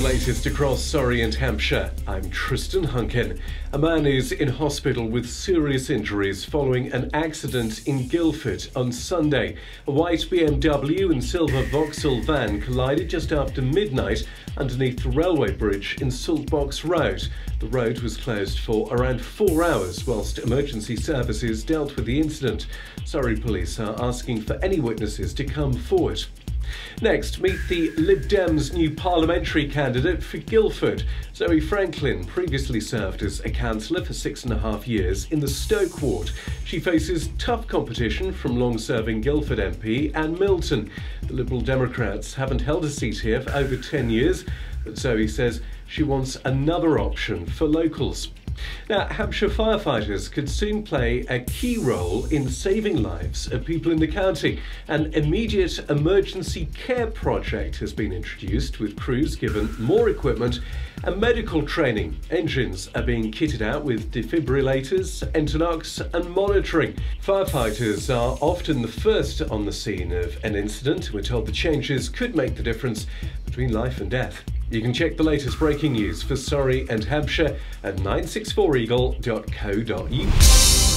latest across Surrey and Hampshire. I'm Tristan Hunkin. A man is in hospital with serious injuries following an accident in Guildford on Sunday. A white BMW and silver Vauxhall van collided just after midnight underneath the railway bridge in Saltbox Road. The road was closed for around four hours whilst emergency services dealt with the incident. Surrey police are asking for any witnesses to come forward. Next, meet the Lib Dems' new parliamentary candidate for Guildford. Zoe Franklin previously served as a councillor for six and a half years in the Stoke ward. She faces tough competition from long serving Guildford MP Anne Milton. The Liberal Democrats haven't held a seat here for over 10 years, but Zoe says she wants another option for locals. Now, Hampshire firefighters could soon play a key role in saving lives of people in the county. An immediate emergency care project has been introduced with crews given more equipment and medical training. Engines are being kitted out with defibrillators, Entonox, and monitoring. Firefighters are often the first on the scene of an incident. We're told the changes could make the difference between life and death. You can check the latest breaking news for Surrey and Hampshire at 964eagle.co.uk.